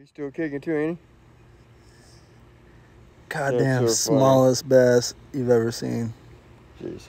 He's still kicking too, ain't he? Goddamn so smallest bass you've ever seen. Jesus.